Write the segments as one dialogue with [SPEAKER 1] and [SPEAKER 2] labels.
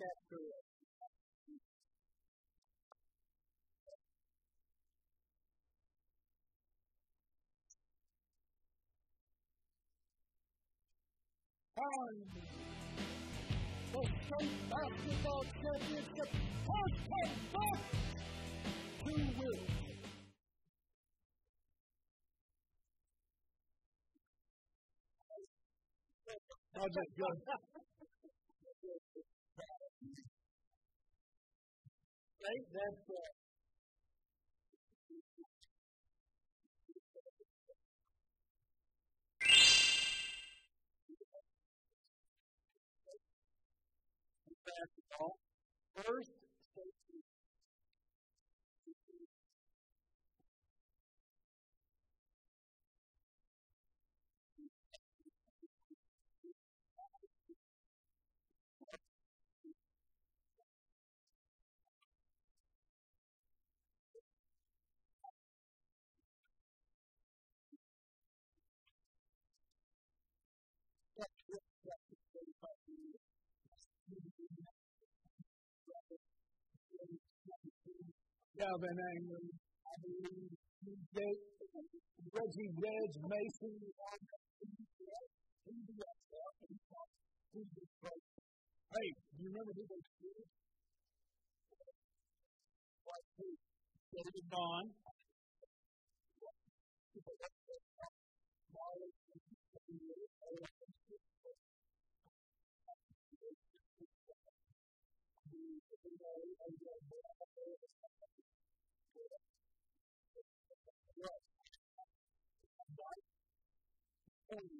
[SPEAKER 1] back after on the state basketball championship has come back to win. I'll just go. Right? That's uh. First, Calvin Anglin, I believe, Reggie Reg Mason. Hey, do you remember who they screwed? David Vaughn. holy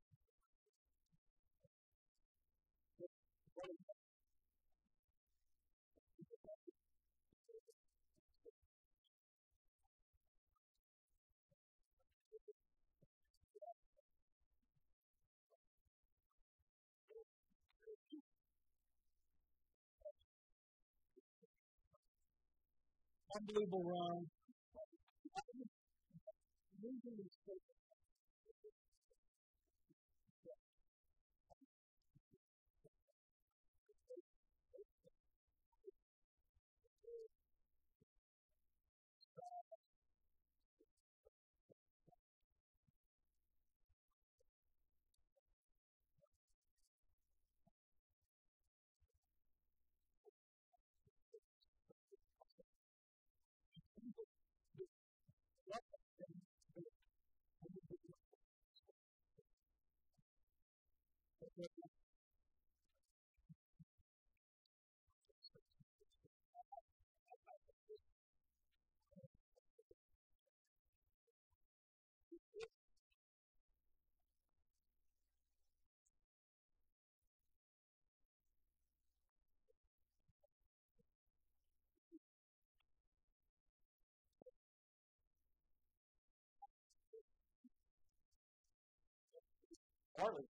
[SPEAKER 1] Unbelievable run. Harley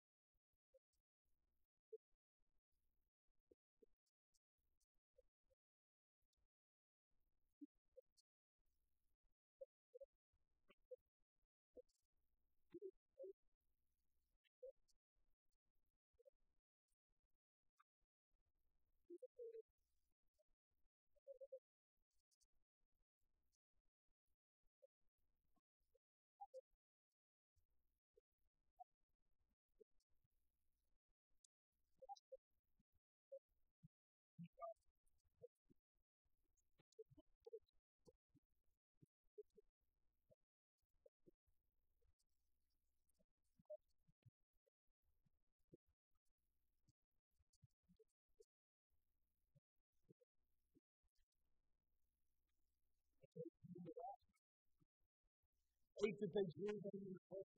[SPEAKER 1] hate that they drew them in the first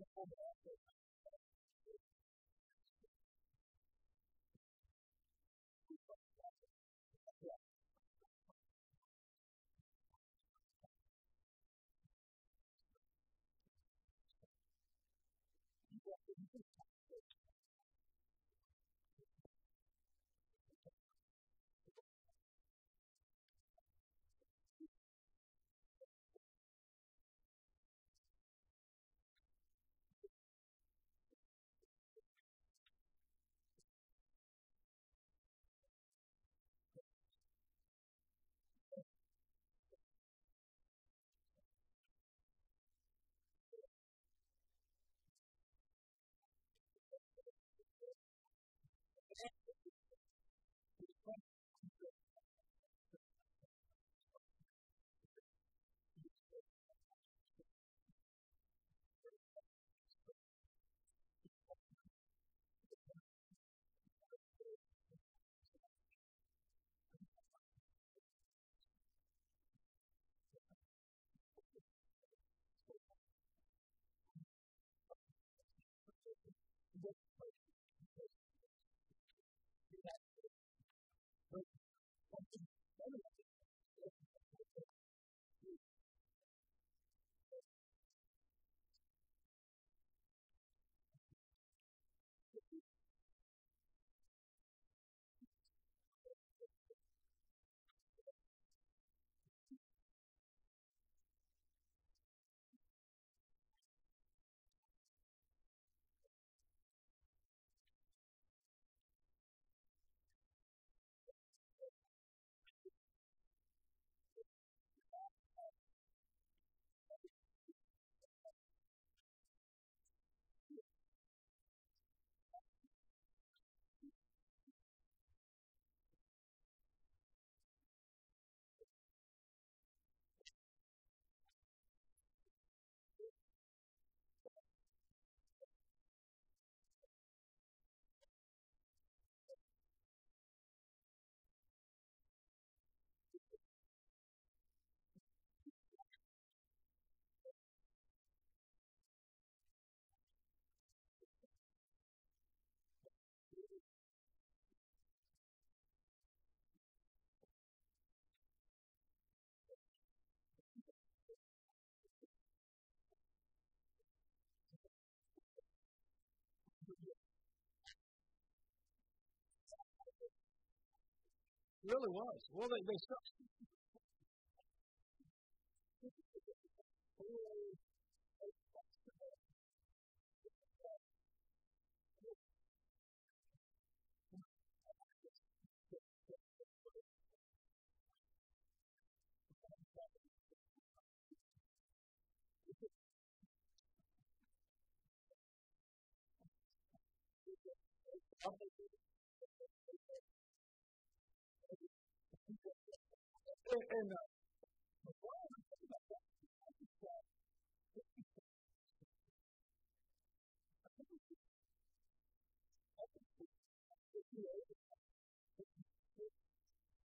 [SPEAKER 1] really was. Well, they, they started. And, uh,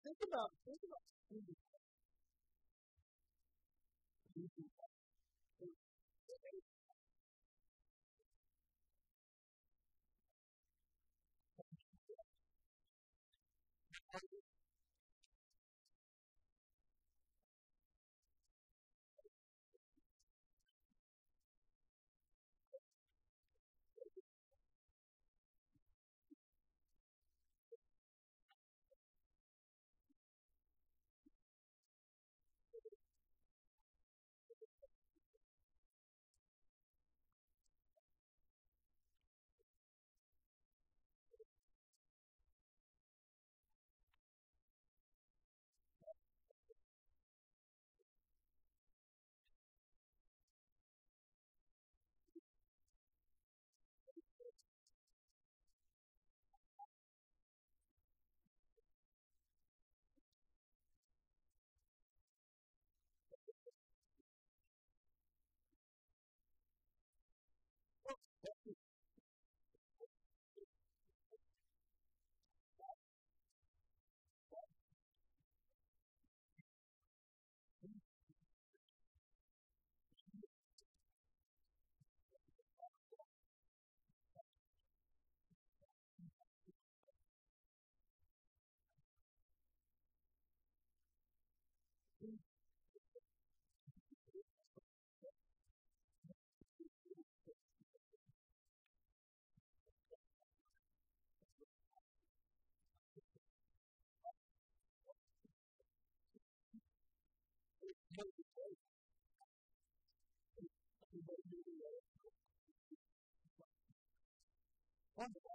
[SPEAKER 1] think about think about One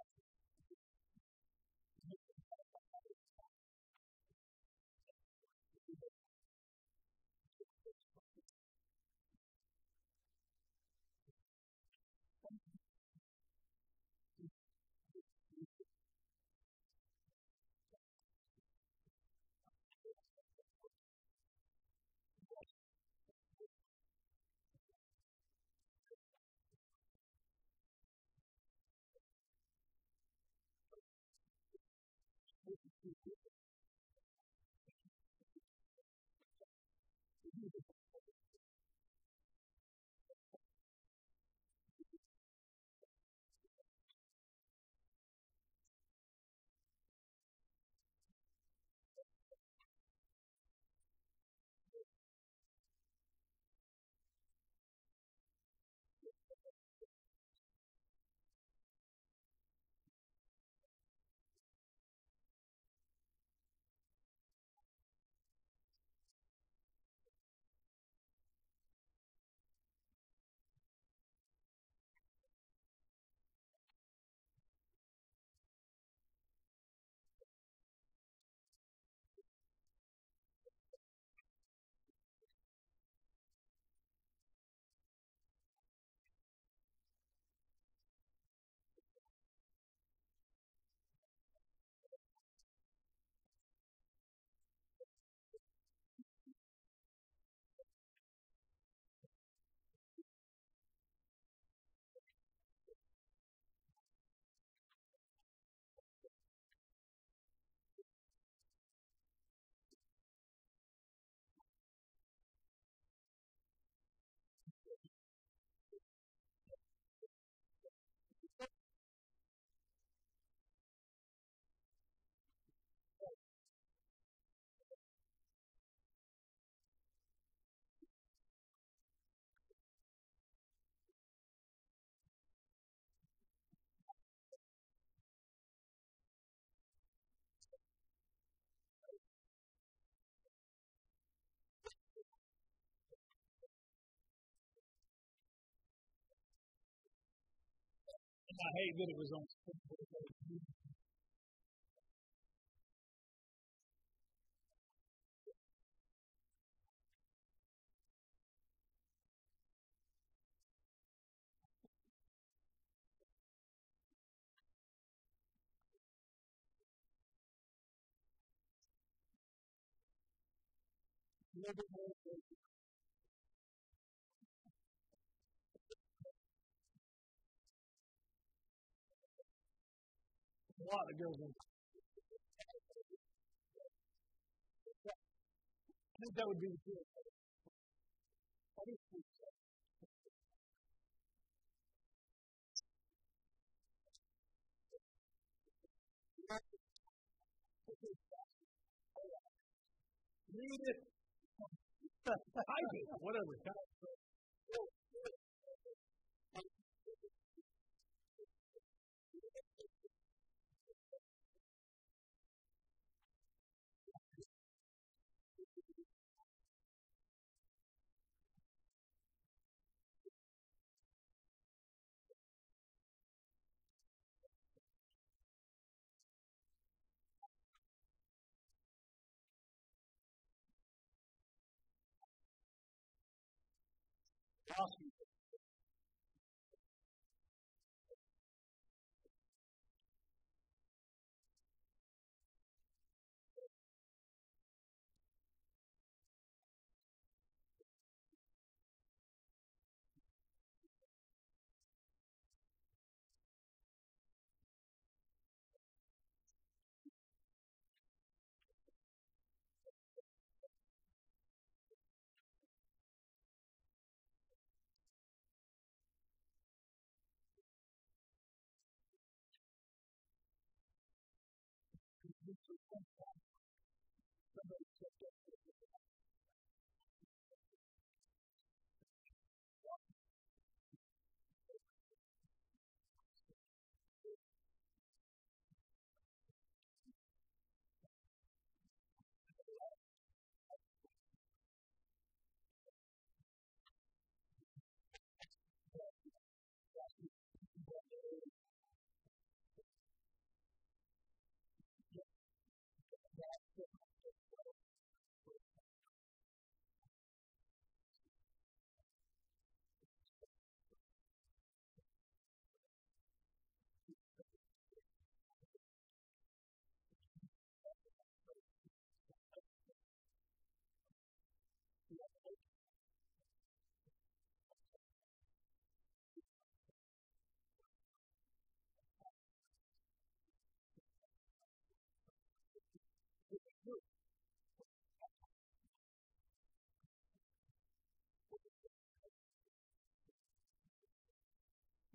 [SPEAKER 1] I hate that it was on. A lot that goes in. I think that would be the key. Read it. Type it. Whatever. It's just like that. Somebody said,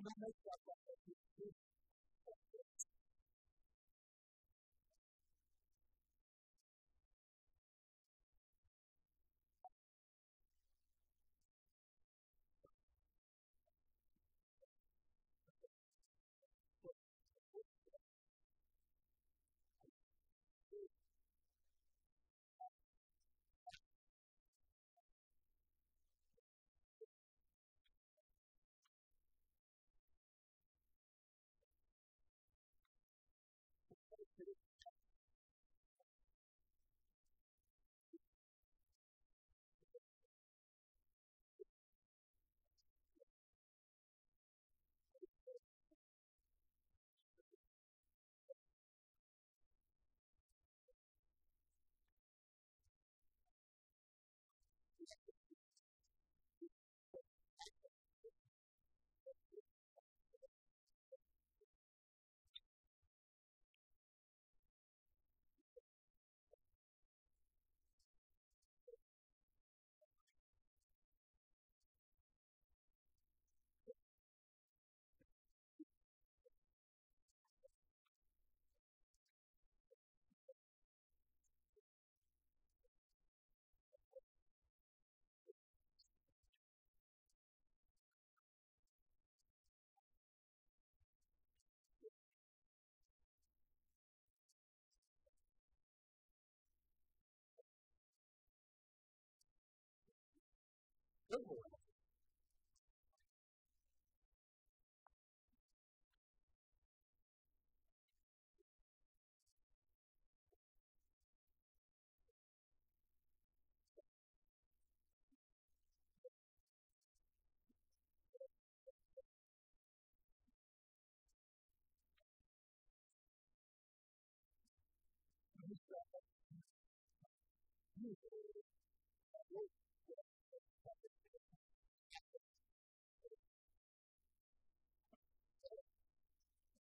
[SPEAKER 1] man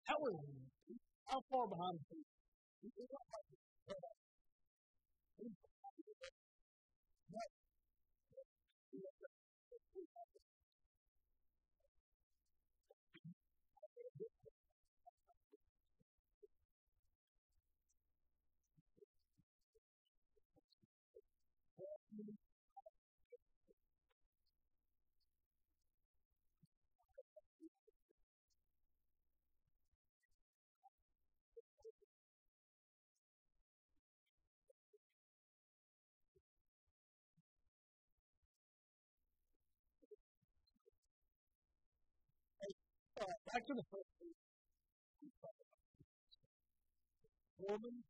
[SPEAKER 1] How was how far behind? Back to the first woman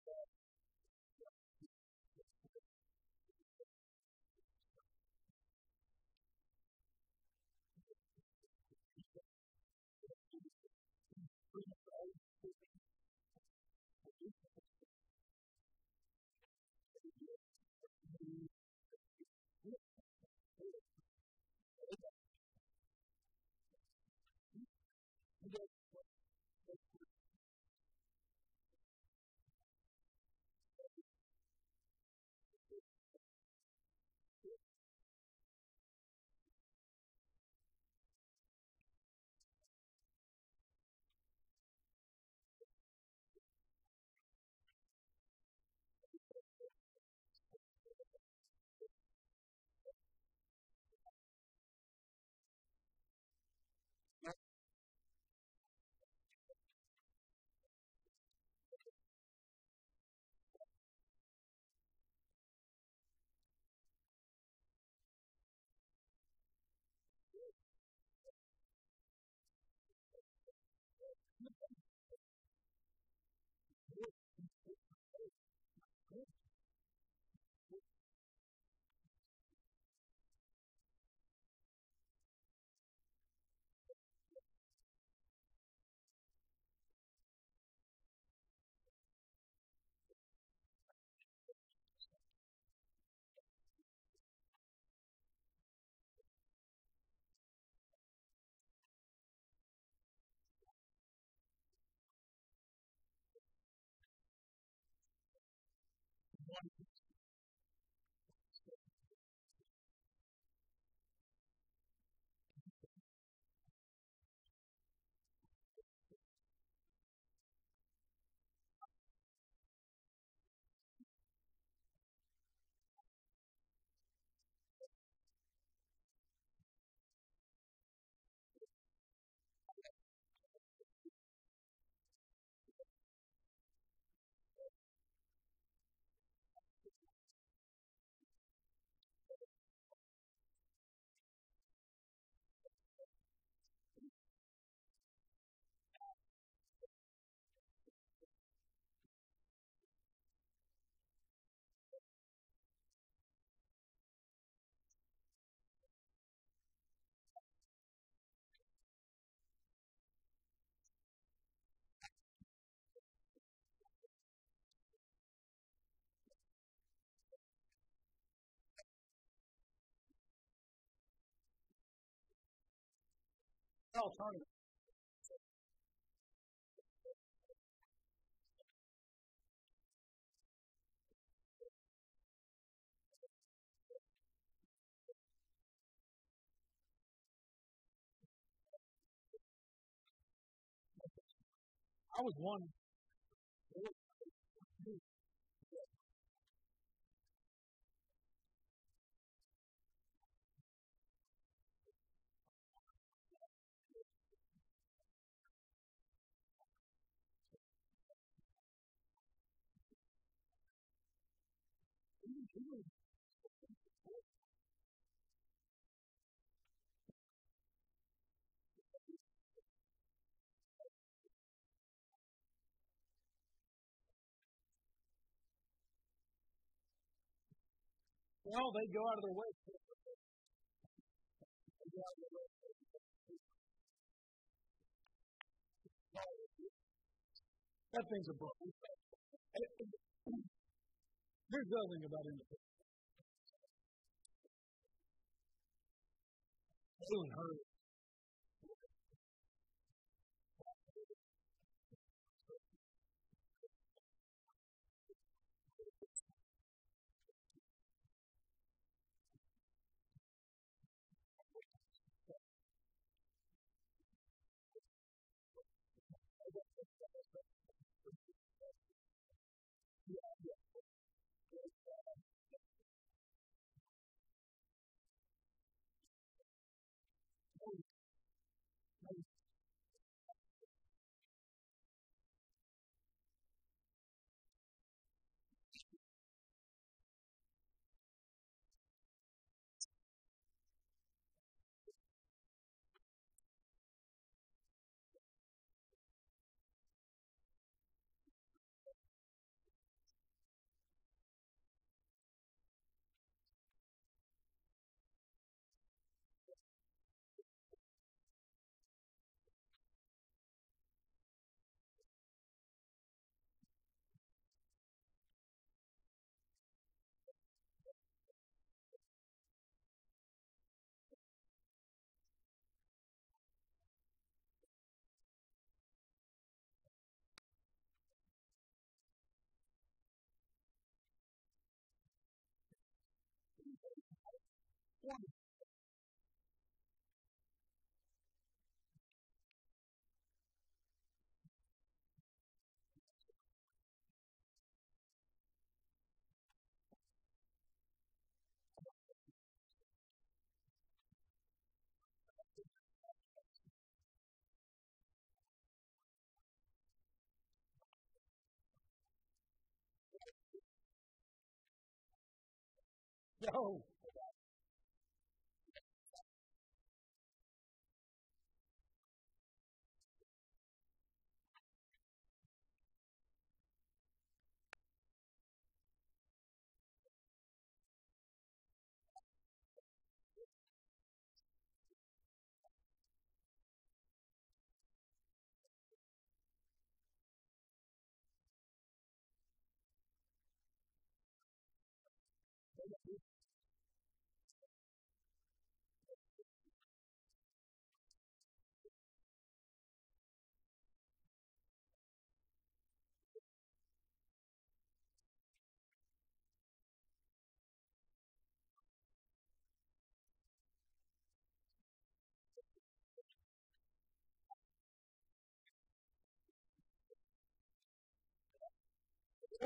[SPEAKER 1] I was one Well, they go out of their way. That thing's a book. Here's the other thing about independence. Doing hurt. 20. Yo,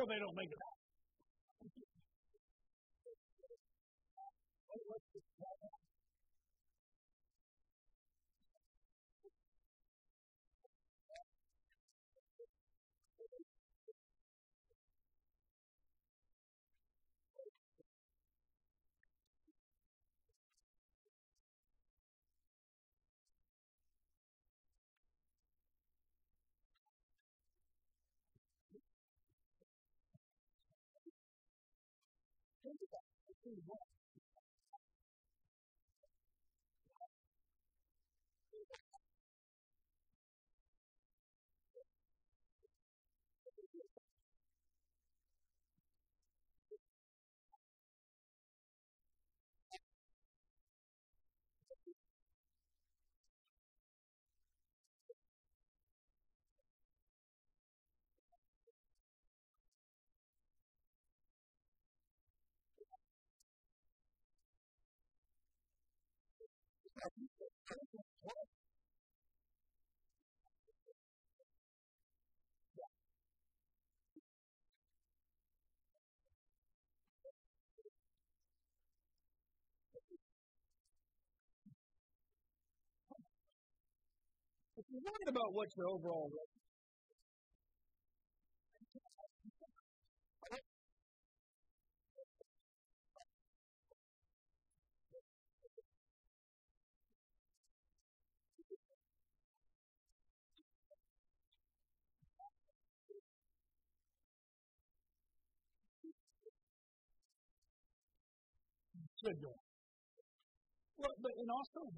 [SPEAKER 1] Or they don't make it out. see what If you're worried about what your overall should go. Well, but and also,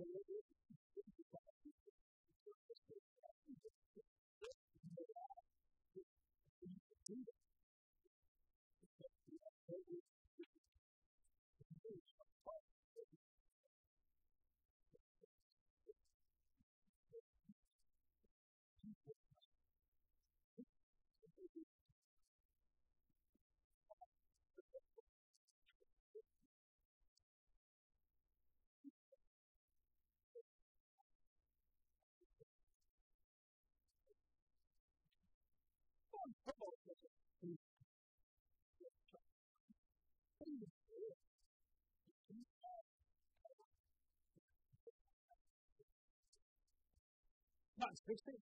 [SPEAKER 1] That's fixed it.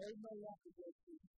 [SPEAKER 1] Not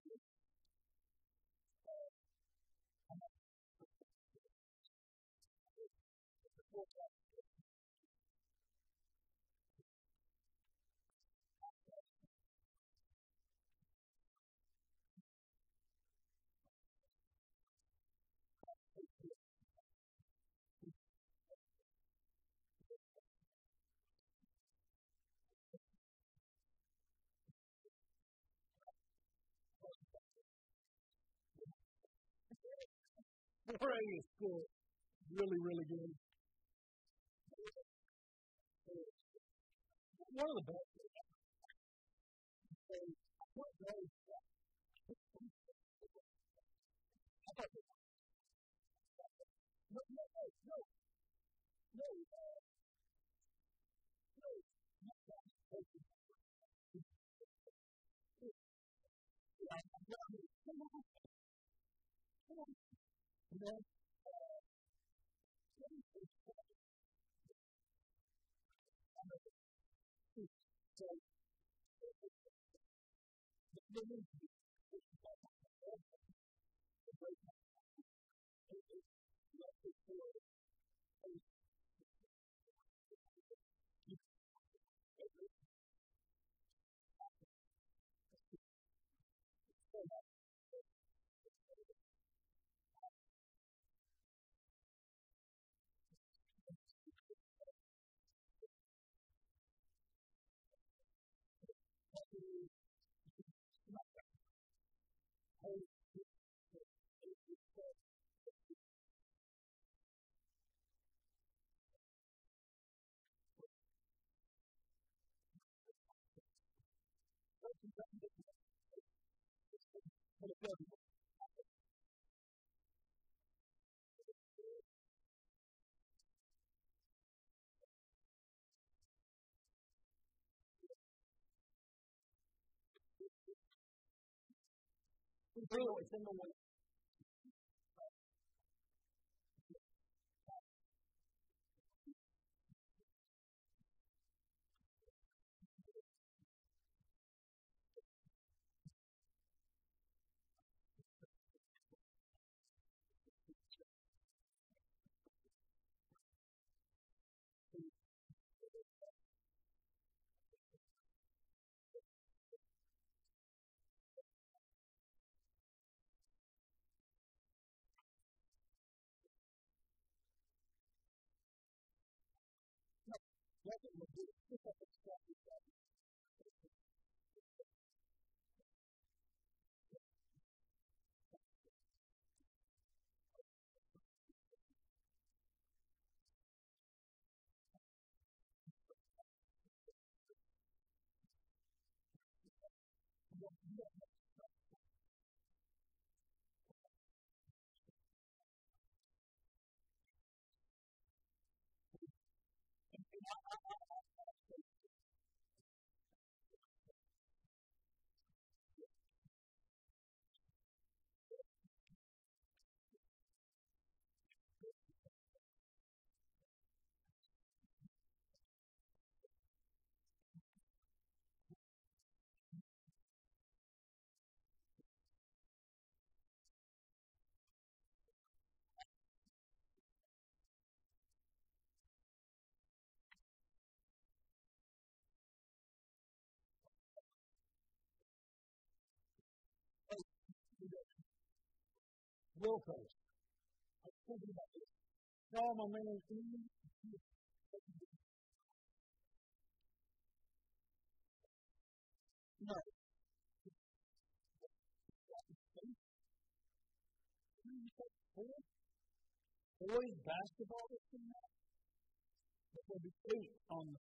[SPEAKER 1] A is cool. Really, really good. One of the best. this. So, Amen. Really, it's in the way. that will face. I was thinking about this. Saw my man Ian. No. Boys basketball this thing out. But there'll be eight on the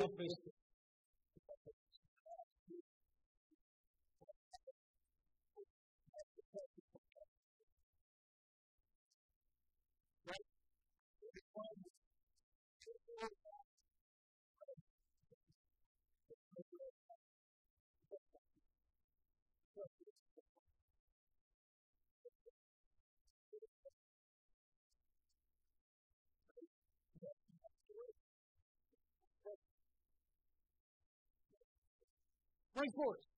[SPEAKER 1] Office Frank Forrest.